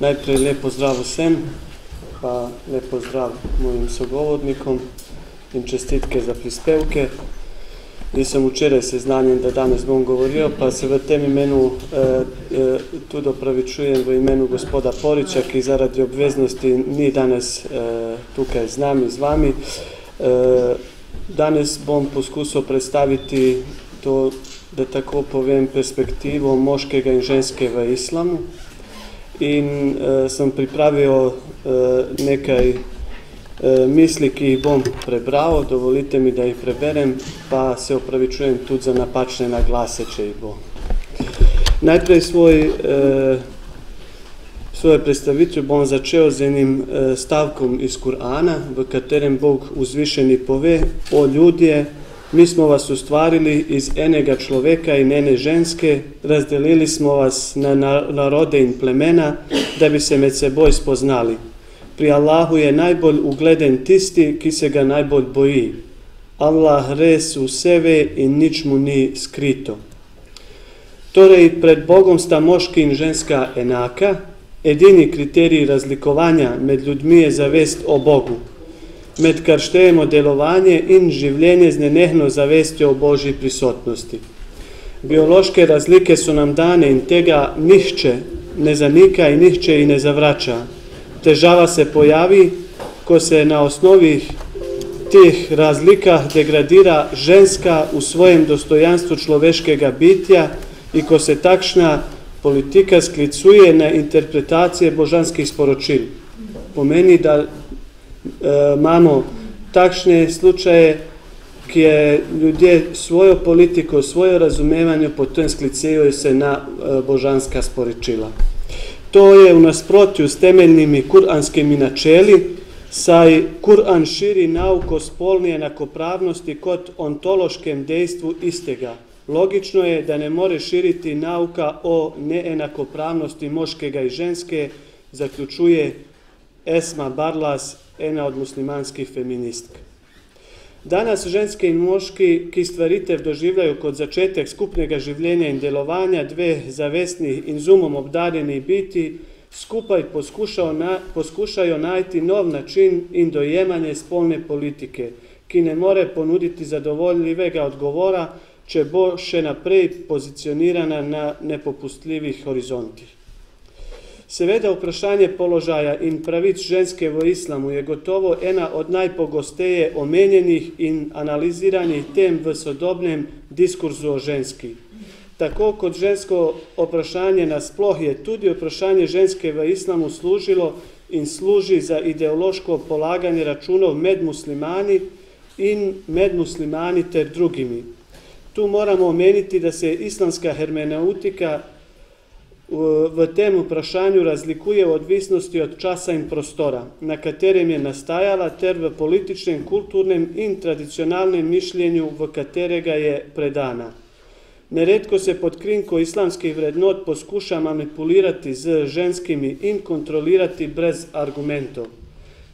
Najprej lepo zdrav vsem, pa lepo zdrav mojim sogovornikom in čestitke za prispevke. Nisem včeraj seznanjen, da danes bom govoril, pa se v tem imenu eh, eh, tudi opravičujem v imenu gospoda Poriča, ki zaradi obveznosti ni danes eh, tukaj z nami, z vami. Eh, danes bom poskusil predstaviti to, da tako povem, perspektivo moškega in ženske v islamu. In eh, sem pripravil eh, nekaj E, misli, ki jih bom prebral, dovolite mi, da jih preberem, pa se opravičujem tudi za napačne naglase, če jih bo. Najprej svoj, eh, svoje predstavitve bom začel z enim eh, stavkom iz Kur'ana, v katerem Bog vzvišeni pove o ljudje, mi smo vas ustvarili iz enega človeka in ene ženske, razdelili smo vas na narode in plemena, da bi se med seboj spoznali. Pri Allahu je najbolj ugleden tisti, ki se ga najbolj boji. Allah res vse ve in nič mu ni skrito. Torej, pred Bogom sta moški in ženska enaka, edini kriterij razlikovanja med ljudmi je zavest o Bogu, med kar štejemo delovanje in življenje z nenehno zavestjo o Božji prisotnosti. Biološke razlike so nam dane in tega nihče ne zanika in nihče in ne zavrača, težava se pojavi, ko se na osnovi teh razlikah degradira ženska v svojem dostojanstvu človeškega bitja in ko se takšna politika sklicuje na interpretacije božanskih sporočil. Pomeni, da E, imamo takšne slučaje, kje ljudje svojo politiko, svoje razumevanje potem sklicujejo se na e, božanska sporočila. To je u nasprotju s temeljnimi kuranskimi načeli, saj Kur'an širi nauko spolne enakopravnosti kot ontološkem dejstvu istega. Logično je, da ne more širiti nauka o neenakopravnosti moškega in ženske, zaključuje Esma Barlas, ena od muslimanskih feministk. Danes ženske in moški, ki stvaritev doživljajo kot začetek skupnega življenja in delovanja dve zavestni in z umom obdarjeni biti, skupaj na, poskušajo najti nov način in dojemanje spolne politike, ki ne more ponuditi zadovoljivega odgovora, če bo še naprej pozicionirana na nepopustljivih horizontih. Seveda vprašanje položaja in pravic ženske v islamu je gotovo ena od najpogosteje omenjenih in analiziranih tem v sodobnem diskurzu o ženski. Tako kot žensko vprašanje nasploh je tudi vprašanje ženske v islamu služilo in služi za ideološko polaganje računov med muslimani in med muslimani ter drugimi. Tu moramo omeniti, da se islamska hermeneutika v tem vprašanju razlikuje v odvisnosti od časa in prostora, na katerem je nastajala, ter v političnem, kulturnem in tradicionalnem mišljenju, v katerega je predana. Neredko se pod krinko islamskih vrednot poskuša manipulirati z ženskimi in kontrolirati brez argumentov.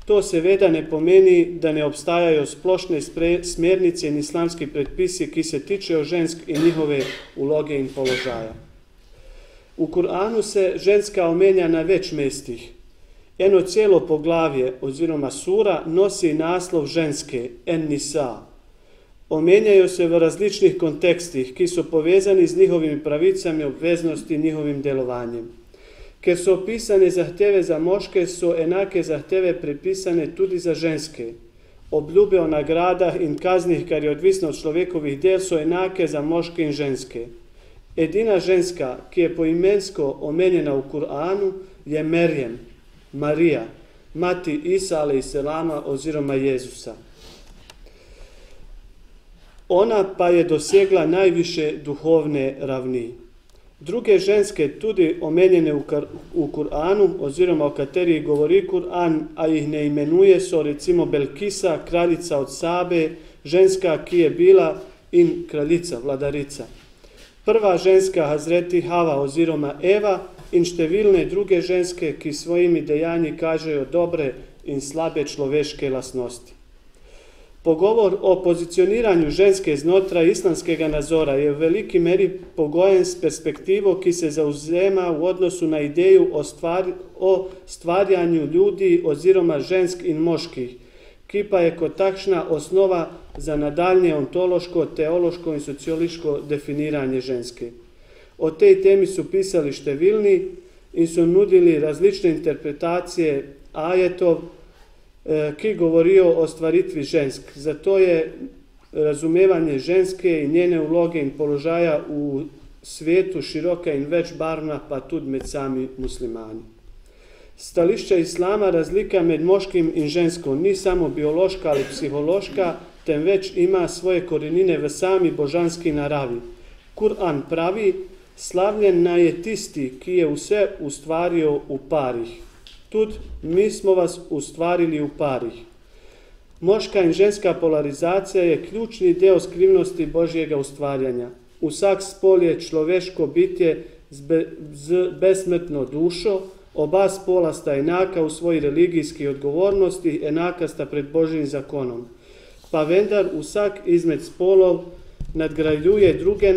To seveda ne pomeni, da ne obstajajo splošne smernice in islamski predpisi, ki se tičejo žensk in njihove uloge in položaja. V Kur'anu se ženska omenja na več mestih. Eno celo poglavje oziroma sura nosi naslov ženske, en nisa. Omenjajo se v različnih kontekstih, ki so povezani z njihovimi pravicami, obveznosti in njihovim delovanjem. Ker so opisane zahteve za moške, so enake zahteve prepisane tudi za ženske. Obljube o nagradah in kaznih, kar je odvisno od človekovih del, so enake za moške in ženske. Edina ženska, ki je poimensko omenjena v Kur'anu, je Merjem, Marija, mati Isa ali Selama oziroma Jezusa. Ona pa je dosegla najviše duhovne ravni. Druge ženske, tudi omenjene v Kur'anu oziroma o katerih govori Kur'an, a jih ne imenuje, so recimo Belkisa, kraljica od Sabe, ženska, ki je bila in kraljica, vladarica prva ženska Hazreti Hava oziroma Eva in številne druge ženske, ki svojimi dejanji kažejo dobre in slabe človeške lasnosti. Pogovor o pozicioniranju ženske znotraj islamskega nazora je v veliki meri pogojen s perspektivo, ki se zauzema v odnosu na ideju o, stvar, o stvarjanju ljudi oziroma žensk in moških, ki pa je kot takšna osnova za nadaljnje ontološko, teološko in sociološko definiranje ženske. O tej temi so pisali številni in so nudili različne interpretacije ajetov, Eh, ki govorijo o stvaritvi žensk. Zato je razumevanje ženske in njene vloge in položaja v svetu široka in večbarvna, pa tudi med sami muslimani. Stališča islama razlika med moškim in žensko ni samo biološka ali psihološka, temveč ima svoje korenine v sami božanski naravi. Kur'an pravi, slavljen je tisti, ki je vse ustvaril v parih. Tudi mi smo vas ustvarili v parih. Moška in ženska polarizacija je ključni del skrivnosti Božjega ustvarjanja. Vsak spol je človeško bitje z, be, z besmrtno dušo, oba spola sta enaka v svoji religijski odgovornosti, enaka sta pred Božjim zakonom. Pa vendar vsak izmed spolov nadgrajuje, druge,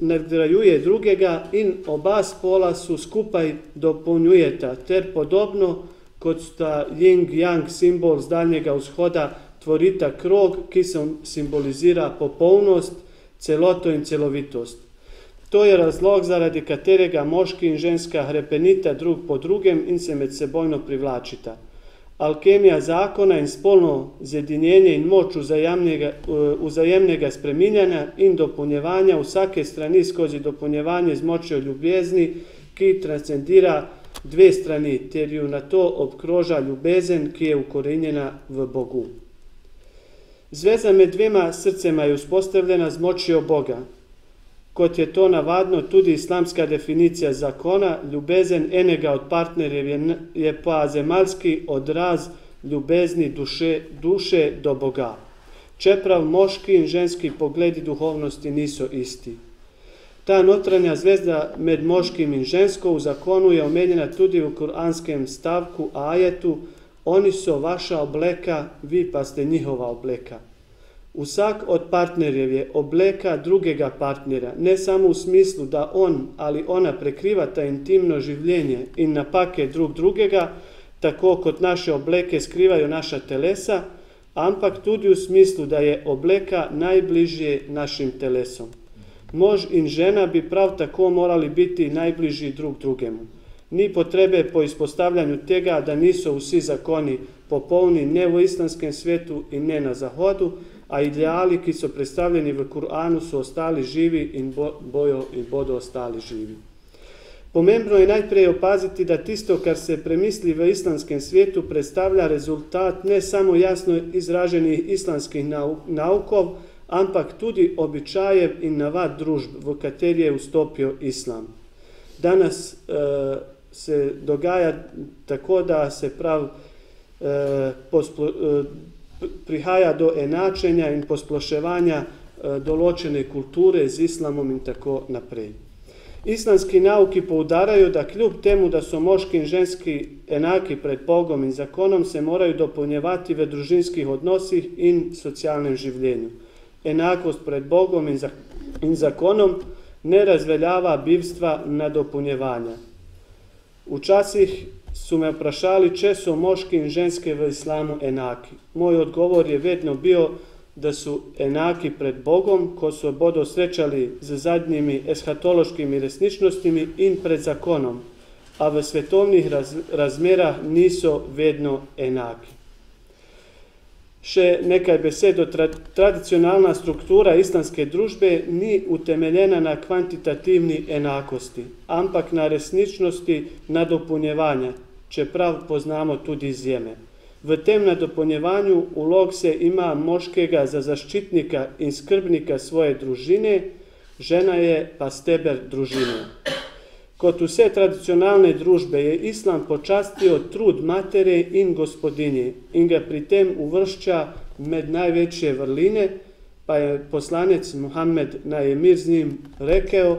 nadgrajuje drugega in oba spola so skupaj dopolnjujeta, ter podobno kot sta Ying-Yang simbol z daljnjega vzhoda tvorita krog, ki se simbolizira popolnost, celoto in celovitost. To je razlog, zaradi katerega moški in ženska hrepenita drug po drugem in se med sebojno privlačita alkemija zakona in spolno zedinjenje in moč vzajemnega, vzajemnega spreminjanja in dopolnjevanja vsake strani skozi dopolnjevanje z močjo ljubezni, ki transcendira dve strani, ter ju na to obkroža ljubezen, ki je ukorenjena v Bogu. Zveza med dvema srcema je vzpostavljena z močjo Boga, kot je to navadno tudi islamska definicija zakona, ljubezen enega od partnerjev je, je pa zemalski odraz ljubezni duše, duše do Boga. Čeprav moški in ženski pogledi duhovnosti niso isti. Ta notranja zvezda med moškim in žensko v zakonu je omenjena tudi v kuranskem stavku ajetu Oni so vaša obleka, vi pa ste njihova obleka. Vsak od partnerjev je obleka drugega partnera, ne samo v smislu, da on ali ona prekrivata intimno življenje in napake drug drugega, tako kot naše obleke skrivajo naša telesa, ampak tudi v smislu, da je obleka najbližje našim telesom. Mož in žena bi prav tako morali biti najbližji drug drugemu. Ni potrebe po izpostavljanju tega, da niso vsi zakoni popolni ne v islamskem svetu in ne na zahodu, a ideali, ki so predstavljeni v Kur'anu, so ostali živi in bojo in bodo ostali živi. Pomembno je najprej opaziti, da tisto, kar se premisli v islamskem svetu, predstavlja rezultat ne samo jasno izraženih islamskih naukov, ampak tudi običajev in navad družb, v kateri je vstopil islam. Danes uh, se dogaja tako, da se prav uh, posplo, uh, prihaja do enačenja in posploševanja eh, določene kulture z islamom in tako naprej. Islamski nauki poudarajo, da kljub temu, da so moški in ženski enaki pred Bogom in zakonom, se morajo dopolnjevati v družinskih odnosih in socialnem življenju. Enakost pred Bogom in zakonom ne razveljava bivstva na dopolnjevanja. Včasih so me vprašali, če so moški in ženske v islamu enaki. Moj odgovor je vedno bil, da so enaki pred Bogom, ko se bodo srečali z zadnjimi eshatološkimi resničnostimi in pred zakonom, a v svetovnih raz, razmerah niso vedno enaki. Še nekaj besed o tra, tradicionalna struktura islamske družbe ni utemeljena na kvantitativni enakosti, ampak na resničnosti nadopolnjevanja, čeprav poznamo tudi izjeme. V tem nadopolnjevanju ulog se ima moškega za zaščitnika in skrbnika svoje družine, žena je pa steber družine. Kot vse tradicionalne družbe je islam počastio trud matere in gospodinje in ga pri tem uvršča med največje vrline, pa je poslanec Muhammed na emir z njim rekel,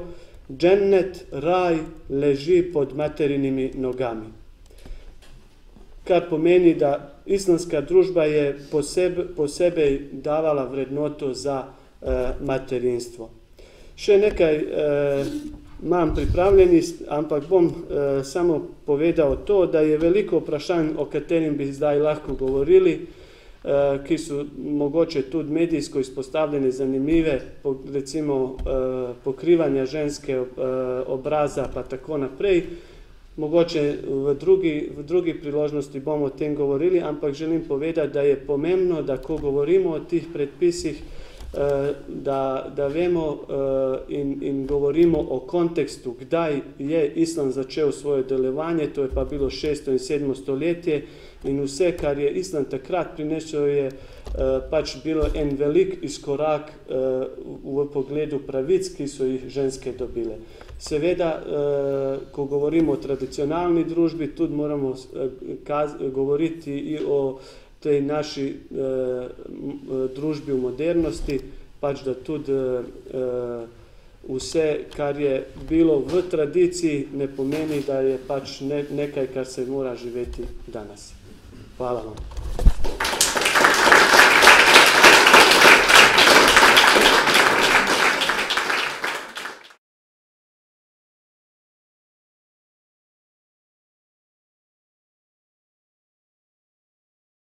džennet, raj leži pod materinimi nogami. Kar pomeni, da islamska družba je posebe, posebej davala vrednoto za eh, materinstvo. Še nekaj eh, imam pripravljeni, ampak bom eh, samo povedal to, da je veliko vprašanj, o katerim bi zdaj lahko govorili, eh, ki so mogoče tudi medijsko izpostavljene zanimive, po, recimo eh, pokrivanja ženske eh, obraza pa tako naprej. Mogoče v drugi, v drugi priložnosti bomo o tem govorili, ampak želim povedati, da je pomembno, da ko govorimo o tih predpisih, da, da vemo eh, in, in govorimo o kontekstu, kdaj je islam začel svoje delovanje, to je pa bilo 6. in 7. stoletje in vse, kar je islam takrat prinesel, je pač bilo en velik izkorak v pogledu pravic, ki so jih ženske dobile. Seveda, eh, ko govorimo o tradicionalni družbi, tudi moramo eh, govoriti o tej naši eh, družbi v modernosti, pač da tudi vse, kar je bilo v tradiciji, ne pomeni, da je pač nekaj, kar se mora živeti danes. Hvala vam.